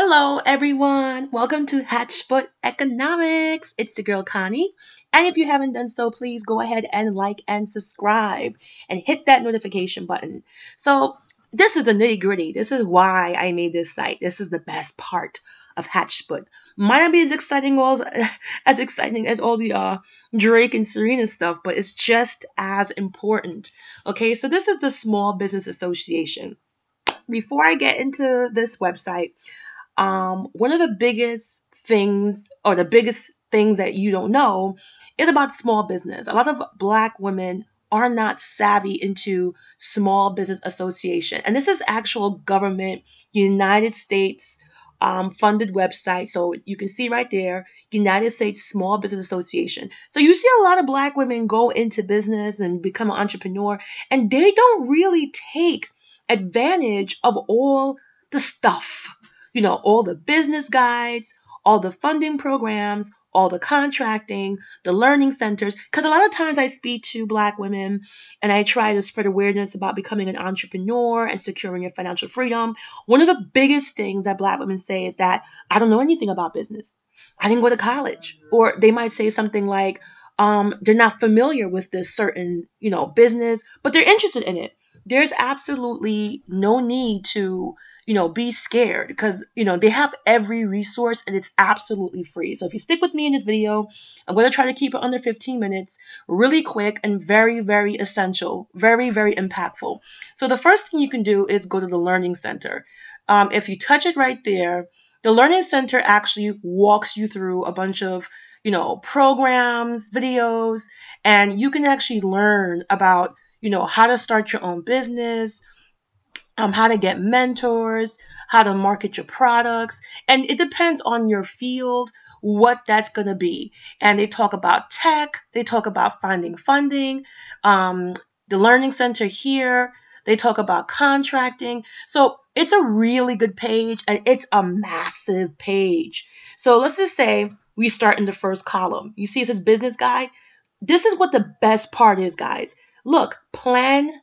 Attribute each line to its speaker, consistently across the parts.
Speaker 1: Hello, everyone. Welcome to Hatshepsut Economics. It's the girl Connie. And if you haven't done so, please go ahead and like and subscribe and hit that notification button. So, this is the nitty gritty. This is why I made this site. This is the best part of Hatchfoot. Might not be as exciting as as exciting as all the uh, Drake and Serena stuff, but it's just as important. Okay, so this is the Small Business Association. Before I get into this website, um, one of the biggest things or the biggest things that you don't know is about small business. A lot of black women are not savvy into small business association. And this is actual government, United States um, funded website. So you can see right there, United States Small Business Association. So you see a lot of black women go into business and become an entrepreneur, and they don't really take advantage of all the stuff you know, all the business guides, all the funding programs, all the contracting, the learning centers. Because a lot of times I speak to Black women and I try to spread awareness about becoming an entrepreneur and securing your financial freedom. One of the biggest things that Black women say is that I don't know anything about business. I didn't go to college. Or they might say something like, um, they're not familiar with this certain, you know, business, but they're interested in it. There's absolutely no need to you know, be scared because, you know, they have every resource and it's absolutely free. So if you stick with me in this video, I'm going to try to keep it under 15 minutes, really quick and very, very essential, very, very impactful. So the first thing you can do is go to the Learning Center. Um, if you touch it right there, the Learning Center actually walks you through a bunch of, you know, programs, videos, and you can actually learn about, you know, how to start your own business, um, how to get mentors, how to market your products. And it depends on your field what that's going to be. And they talk about tech, they talk about finding funding, um, the Learning Center here, they talk about contracting. So it's a really good page and it's a massive page. So let's just say we start in the first column. You see it says business guide. This is what the best part is, guys. Look, plan. I'm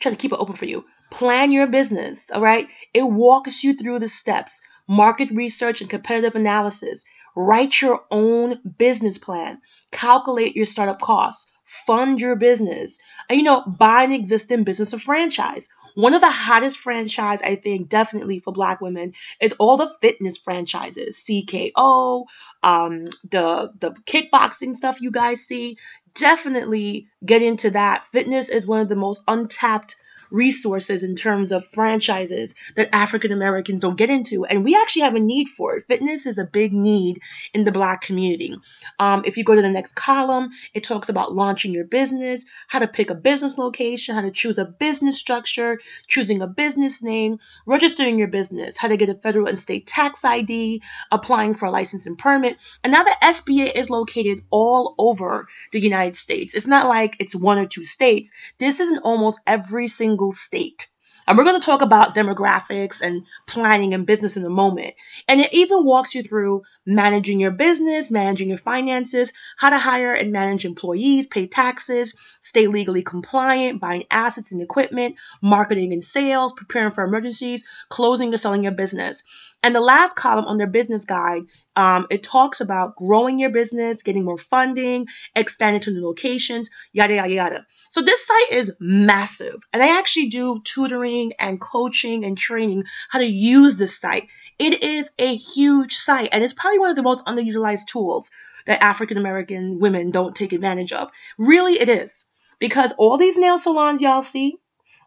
Speaker 1: trying to keep it open for you. Plan your business, all right? It walks you through the steps market research and competitive analysis. Write your own business plan. Calculate your startup costs. Fund your business. And, you know, buy an existing business or franchise. One of the hottest franchise, I think, definitely for Black women is all the fitness franchises. CKO, um, the the kickboxing stuff you guys see. Definitely get into that. Fitness is one of the most untapped resources in terms of franchises that African Americans don't get into. And we actually have a need for it. Fitness is a big need in the Black community. Um, if you go to the next column, it talks about launching your business, how to pick a business location, how to choose a business structure, choosing a business name, registering your business, how to get a federal and state tax ID, applying for a license and permit. And now the SBA is located all over the United States. It's not like it's one or two states. This is in almost every single single state. And we're going to talk about demographics and planning and business in a moment. And it even walks you through managing your business, managing your finances, how to hire and manage employees, pay taxes, stay legally compliant, buying assets and equipment, marketing and sales, preparing for emergencies, closing or selling your business. And the last column on their business guide, um, it talks about growing your business, getting more funding, expanding to new locations, yada, yada, yada. So this site is massive. And I actually do tutoring and coaching and training how to use this site. It is a huge site and it's probably one of the most underutilized tools that African American women don't take advantage of. Really, it is. Because all these nail salons y'all see,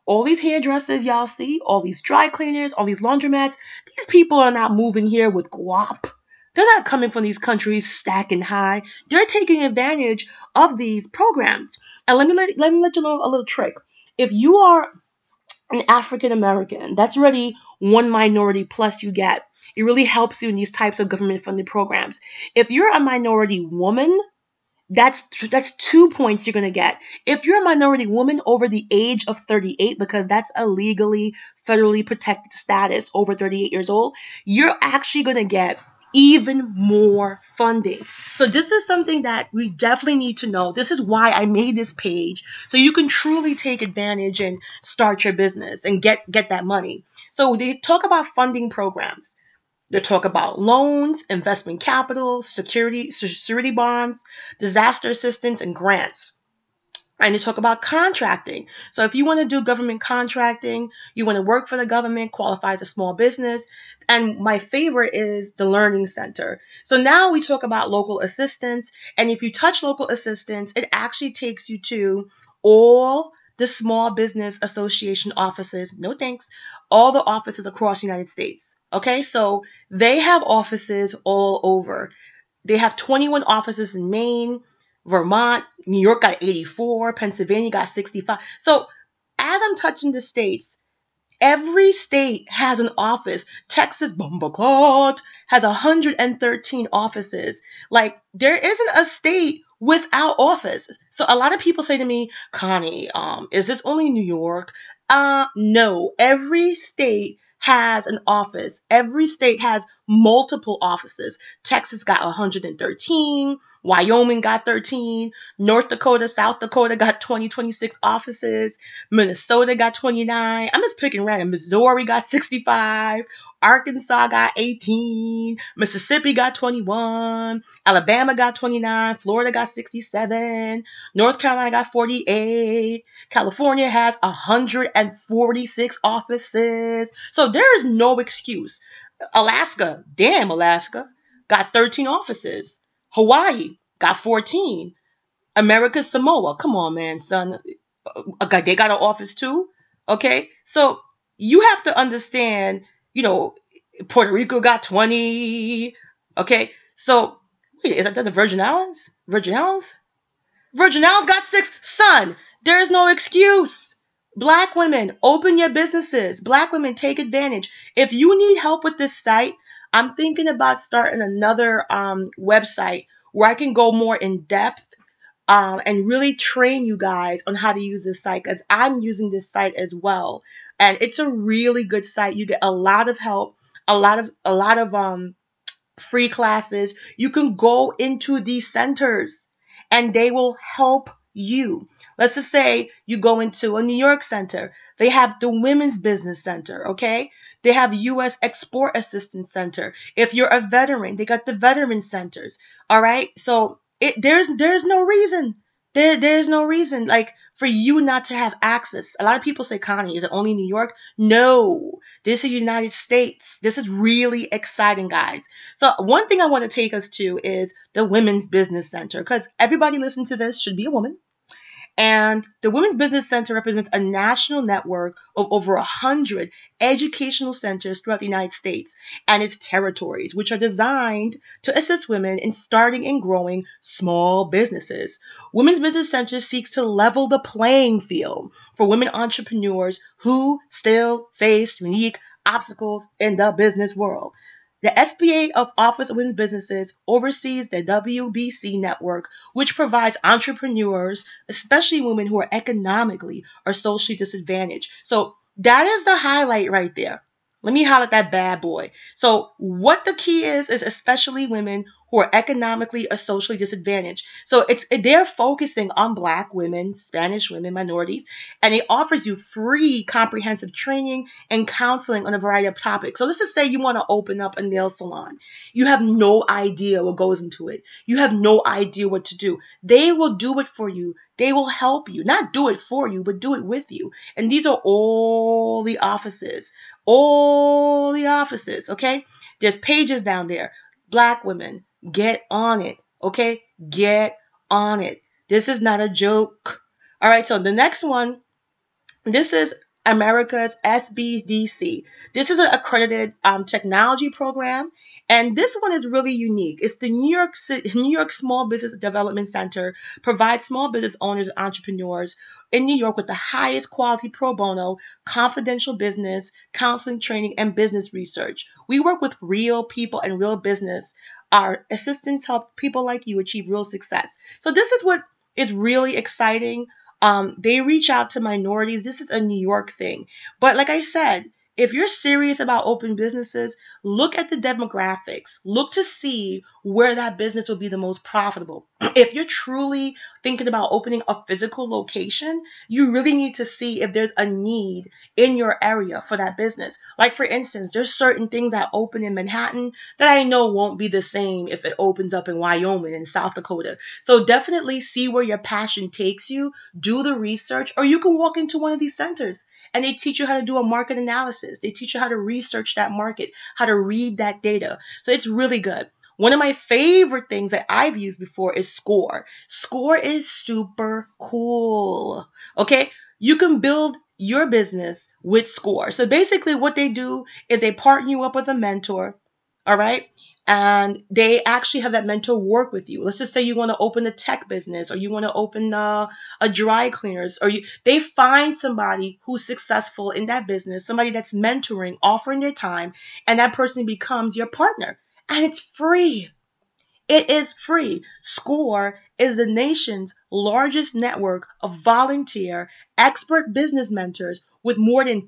Speaker 1: all these hairdressers y'all see, all these dry cleaners, all these laundromats, these people are not moving here with guap. They're not coming from these countries stacking high. They're taking advantage of these programs. And let me let, let me let you know a little trick. If you are an African American, that's already one minority plus you get. It really helps you in these types of government funded programs. If you're a minority woman, that's that's two points you're gonna get. If you're a minority woman over the age of 38, because that's a legally federally protected status over 38 years old, you're actually gonna get even more funding. So this is something that we definitely need to know. This is why I made this page so you can truly take advantage and start your business and get get that money. So they talk about funding programs. They talk about loans, investment capital, security, security bonds, disaster assistance, and grants. And they talk about contracting. So if you want to do government contracting, you want to work for the government, qualify as a small business. And my favorite is the Learning Center. So now we talk about local assistance. And if you touch local assistance, it actually takes you to all the Small Business Association offices, no thanks, all the offices across the United States. Okay, so they have offices all over. They have 21 offices in Maine, Vermont, New York got 84, Pennsylvania got 65. So as I'm touching the states, every state has an office. Texas, Bumbleclot, has 113 offices. Like there isn't a state without office. So a lot of people say to me, Connie, um, is this only New York? Uh, no. Every state has an office. Every state has multiple offices. Texas got 113. Wyoming got 13. North Dakota, South Dakota got 20, 26 offices. Minnesota got 29. I'm just picking random. Missouri got 65. Arkansas got 18, Mississippi got 21, Alabama got 29, Florida got 67, North Carolina got 48, California has 146 offices. So there is no excuse. Alaska, damn Alaska, got 13 offices. Hawaii got 14. America Samoa, come on, man, son. Uh, they got an office too. Okay, so you have to understand you know, Puerto Rico got 20. Okay, so wait, is that the Virgin Islands? Virgin Islands? Virgin Islands got six. Son, there's no excuse. Black women, open your businesses. Black women, take advantage. If you need help with this site, I'm thinking about starting another um, website where I can go more in depth um, and really train you guys on how to use this site because I'm using this site as well and it's a really good site. You get a lot of help, a lot of a lot of um free classes. You can go into these centers and they will help you. Let's just say you go into a New York center. They have the Women's Business Center, okay? They have U.S. Export Assistance Center. If you're a veteran, they got the Veteran Centers. All right. So it, there's there's no reason. There there's no reason. Like for you not to have access. A lot of people say, Connie, is it only New York? No, this is United States. This is really exciting, guys. So one thing I want to take us to is the Women's Business Center because everybody listening to this should be a woman. And the Women's Business Center represents a national network of over 100 educational centers throughout the United States and its territories, which are designed to assist women in starting and growing small businesses. Women's Business Center seeks to level the playing field for women entrepreneurs who still face unique obstacles in the business world. The SBA of Office of Women's Businesses oversees the WBC network, which provides entrepreneurs, especially women who are economically or socially disadvantaged. So that is the highlight right there. Let me highlight that bad boy. So, what the key is, is especially women who are economically or socially disadvantaged. So, it's they're focusing on Black women, Spanish women, minorities, and it offers you free comprehensive training and counseling on a variety of topics. So, let's just say you want to open up a nail salon. You have no idea what goes into it. You have no idea what to do. They will do it for you. They will help you, not do it for you, but do it with you. And these are all the offices all the offices, okay? There's pages down there. Black women, get on it, okay? Get on it. This is not a joke. All right, so the next one, this is America's SBDC. This is an accredited um, technology program. And this one is really unique. It's the New York City, New York Small Business Development Center provides small business owners and entrepreneurs in New York with the highest quality pro bono, confidential business, counseling, training, and business research. We work with real people and real business. Our assistants help people like you achieve real success. So this is what is really exciting. Um, they reach out to minorities. This is a New York thing. But like I said, if you're serious about open businesses, look at the demographics. Look to see where that business will be the most profitable. If you're truly thinking about opening a physical location, you really need to see if there's a need in your area for that business. Like, for instance, there's certain things that open in Manhattan that I know won't be the same if it opens up in Wyoming and South Dakota. So, definitely see where your passion takes you, do the research, or you can walk into one of these centers and they teach you how to do a market analysis. They teach you how to research that market, how to read that data. So, it's really good. One of my favorite things that I've used before is Score. Score is super cool. Okay. You can build your business with Score. So basically, what they do is they partner you up with a mentor. All right. And they actually have that mentor work with you. Let's just say you want to open a tech business or you want to open a, a dry cleaners or you, they find somebody who's successful in that business, somebody that's mentoring, offering their time, and that person becomes your partner and it's free. It is free. SCORE is the nation's largest network of volunteer expert business mentors with more than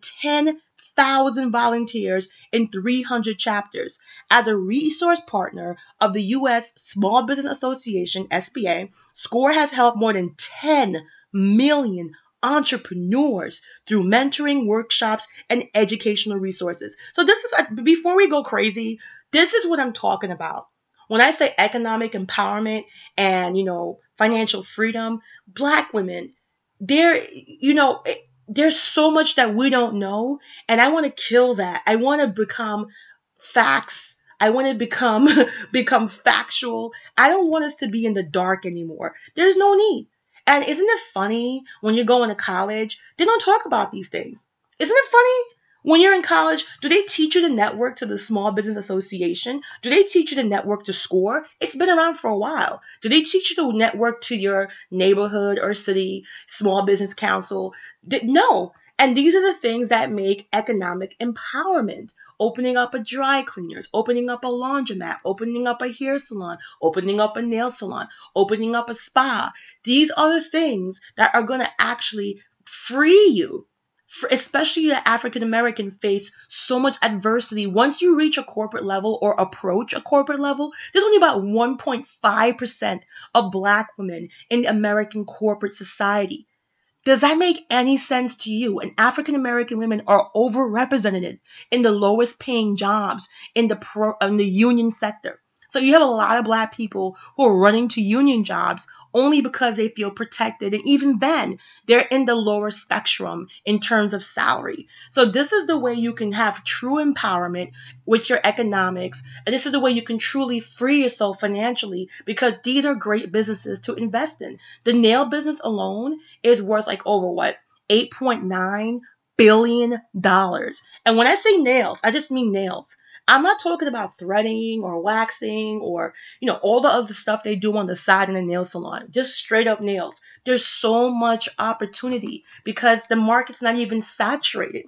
Speaker 1: 10,000 volunteers in 300 chapters. As a resource partner of the U.S. Small Business Association, SBA, SCORE has helped more than 10 million entrepreneurs through mentoring, workshops, and educational resources. So this is a, before we go crazy, this is what I'm talking about. When I say economic empowerment and, you know, financial freedom, black women, there, you know, there's so much that we don't know. And I want to kill that. I want to become facts. I want to become become factual. I don't want us to be in the dark anymore. There's no need. And isn't it funny when you're going to college, they don't talk about these things. Isn't it funny? When you're in college, do they teach you to network to the Small Business Association? Do they teach you to network to SCORE? It's been around for a while. Do they teach you to network to your neighborhood or city small business council? No. And these are the things that make economic empowerment. Opening up a dry cleaners, opening up a laundromat, opening up a hair salon, opening up a nail salon, opening up a spa. These are the things that are going to actually free you especially the African American face so much adversity. Once you reach a corporate level or approach a corporate level, there's only about 1.5% of black women in American corporate society. Does that make any sense to you? And African American women are overrepresented in the lowest paying jobs in the pro, in the union sector. So you have a lot of black people who are running to union jobs only because they feel protected. And even then, they're in the lower spectrum in terms of salary. So, this is the way you can have true empowerment with your economics. And this is the way you can truly free yourself financially because these are great businesses to invest in. The nail business alone is worth like over what? 8.9 billion dollars. And when I say nails, I just mean nails. I'm not talking about threading or waxing or, you know, all the other stuff they do on the side in the nail salon. Just straight up nails. There's so much opportunity because the market's not even saturated.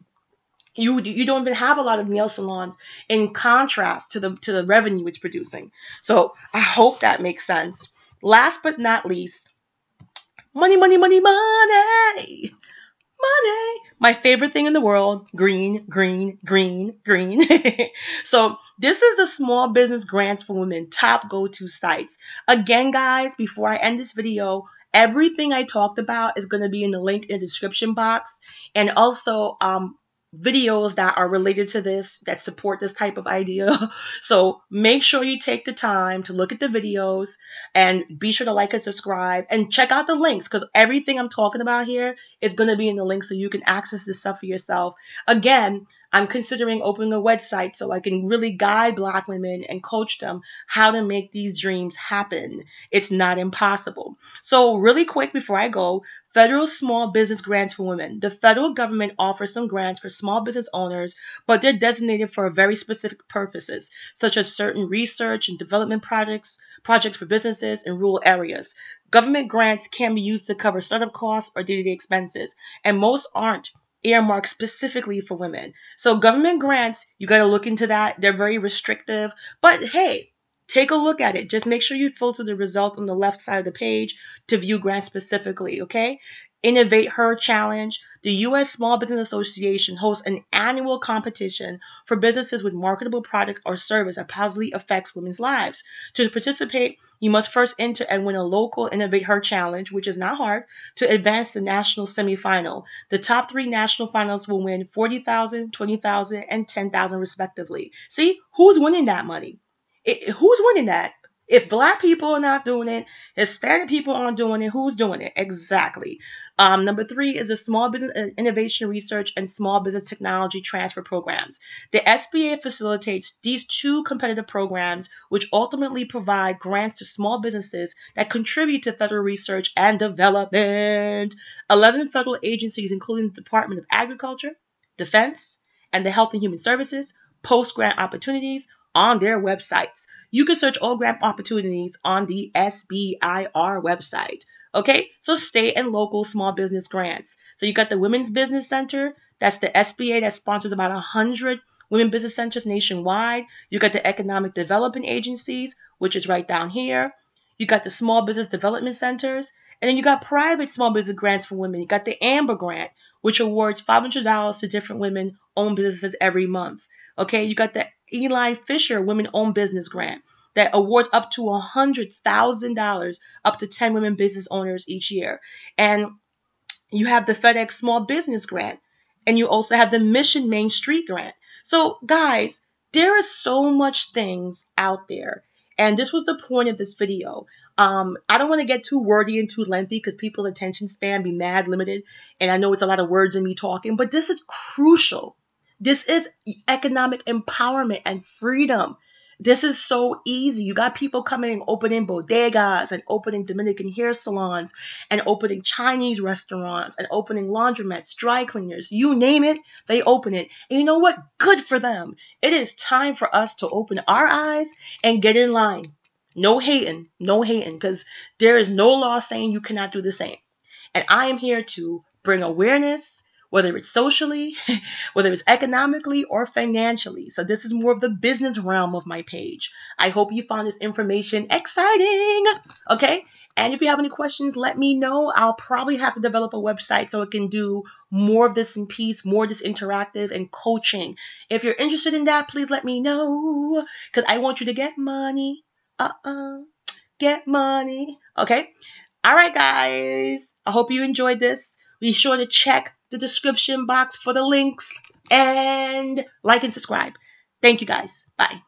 Speaker 1: You, you don't even have a lot of nail salons in contrast to the to the revenue it's producing. So I hope that makes sense. Last but not least, money, money, money, money money. My favorite thing in the world green, green, green, green. so, this is the Small Business Grants for Women top go to sites. Again, guys, before I end this video, everything I talked about is going to be in the link in the description box. And also, um, videos that are related to this that support this type of idea. So make sure you take the time to look at the videos and be sure to like and subscribe and check out the links because everything I'm talking about here is going to be in the link so you can access this stuff for yourself. Again, I'm considering opening a website so I can really guide black women and coach them how to make these dreams happen. It's not impossible. So, really quick before I go, federal small business grants for women. The federal government offers some grants for small business owners, but they're designated for very specific purposes, such as certain research and development projects, projects for businesses in rural areas. Government grants can be used to cover startup costs or day to day expenses, and most aren't earmarked specifically for women. So government grants, you got to look into that. They're very restrictive, but hey, take a look at it. Just make sure you filter the results on the left side of the page to view grants specifically, okay? Innovate Her Challenge. The U.S. Small Business Association hosts an annual competition for businesses with marketable product or service that positively affects women's lives. To participate, you must first enter and win a local Innovate Her Challenge, which is not hard, to advance the national semifinal. The top three national finals will win 40000 20000 and 10000 respectively. See, who's winning that money? It, who's winning that? If black people are not doing it, Hispanic people aren't doing it, who's doing it? Exactly. Um, number three is the Small Business Innovation Research and Small Business Technology Transfer Programs. The SBA facilitates these two competitive programs, which ultimately provide grants to small businesses that contribute to federal research and development. 11 federal agencies, including the Department of Agriculture, Defense, and the Health and Human Services, post grant opportunities on their websites. You can search all grant opportunities on the SBIR website. Okay, so state and local small business grants. So you got the Women's Business Center. That's the SBA that sponsors about 100 women business centers nationwide. You got the Economic Development Agencies, which is right down here. You got the Small Business Development Centers. And then you got private small business grants for women. You got the Amber Grant, which awards $500 to different women owned businesses every month. Okay, you got the Eileen Fisher Women Owned Business Grant that awards up to $100,000 up to 10 women business owners each year. And you have the FedEx Small Business Grant, and you also have the Mission Main Street Grant. So, guys, there is so much things out there. And this was the point of this video. Um, I don't want to get too wordy and too lengthy because people's attention span be mad limited. And I know it's a lot of words in me talking, but this is crucial. This is economic empowerment and freedom. This is so easy. You got people coming opening bodegas and opening Dominican hair salons and opening Chinese restaurants and opening laundromats, dry cleaners, you name it, they open it. And you know what? Good for them. It is time for us to open our eyes and get in line. No hating, no hating, because there is no law saying you cannot do the same. And I am here to bring awareness whether it's socially, whether it's economically or financially. So this is more of the business realm of my page. I hope you found this information exciting. Okay. And if you have any questions, let me know. I'll probably have to develop a website so it can do more of this in peace, more of this interactive and coaching. If you're interested in that, please let me know because I want you to get money. Uh uh Get money. Okay. All right, guys. I hope you enjoyed this. Be sure to check the description box for the links and like and subscribe. Thank you guys. Bye.